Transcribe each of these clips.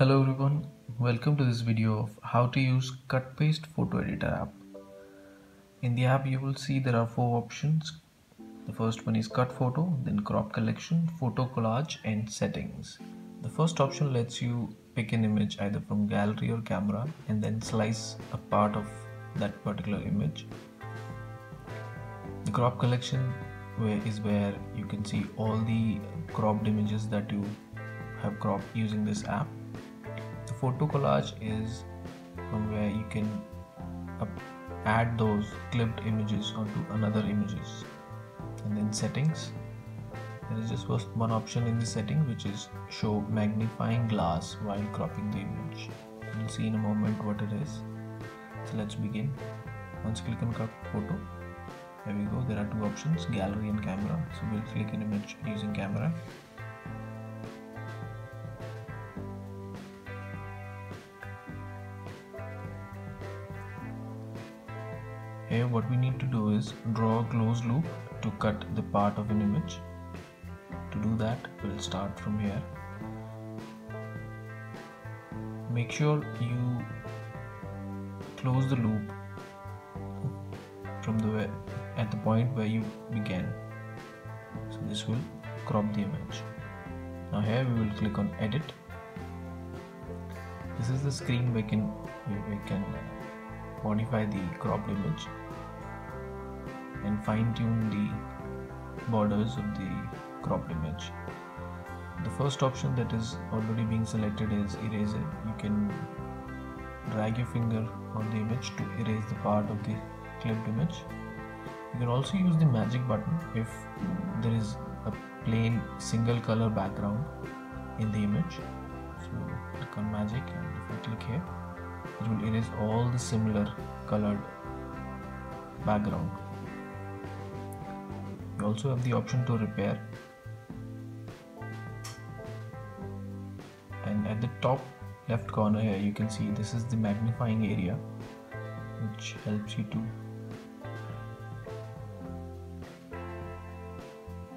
Hello everyone, welcome to this video of how to use cut paste photo editor app. In the app you will see there are four options. The first one is cut photo, then crop collection, photo collage and settings. The first option lets you pick an image either from gallery or camera and then slice a part of that particular image. The crop collection where is where you can see all the cropped images that you have cropped using this app photo collage is from where you can add those clipped images onto another images. And then settings. There is just one option in the setting which is show magnifying glass while cropping the image. We'll see in a moment what it is. So let's begin. Once click on crop photo there we go. There are two options gallery and camera. So we'll click an image using camera here what we need to do is draw a closed loop to cut the part of an image. To do that we'll start from here. Make sure you close the loop from the at the point where you began. So this will crop the image. Now here we will click on edit. This is the screen we can we can modify the cropped image and fine-tune the borders of the cropped image. The first option that is already being selected is eraser. You can drag your finger on the image to erase the part of the clipped image. You can also use the magic button if there is a plain single color background in the image. So click on magic and if I click here it will erase all the similar colored background. You also have the option to repair. And at the top left corner here you can see this is the magnifying area which helps you to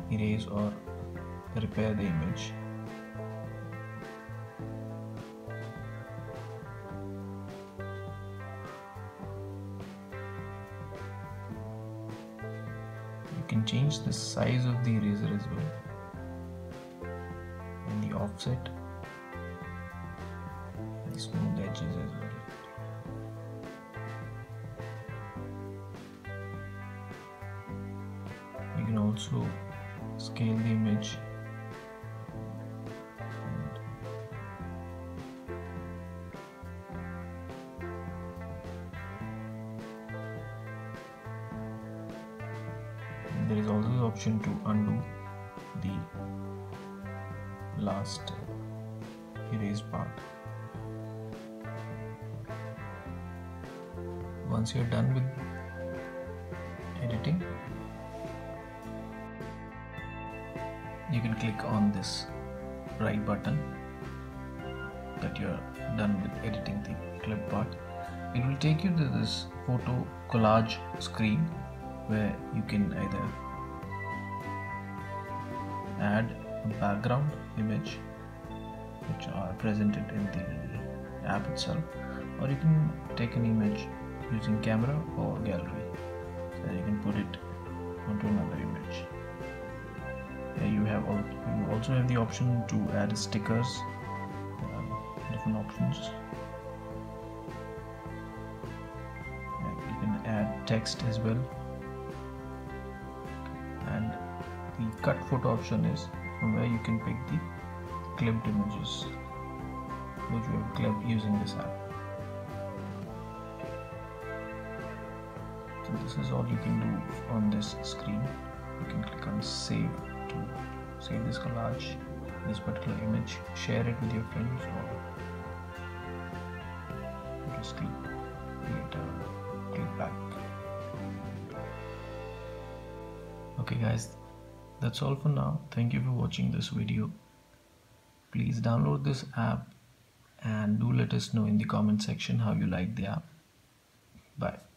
erase or repair the image can change the size of the eraser as well. And the offset. The smooth edges as well. You can also scale the image there is also the option to undo the last erased part. Once you're done with editing you can click on this right button that you're done with editing the clip part. It will take you to this photo collage screen where you can either add a background image which are presented in the app itself or you can take an image using camera or gallery. So you can put it onto another image. Here you have you also have the option to add stickers um, different options. You can add text as well and the cut photo option is from where you can pick the clipped images which you have clipped using this app. So this is all you can do on this screen. You can click on save to save this collage this particular image share it with your friends or okay guys. That's all for now. Thank you for watching this video. Please download this app and do let us know in the comment section how you like the app. Bye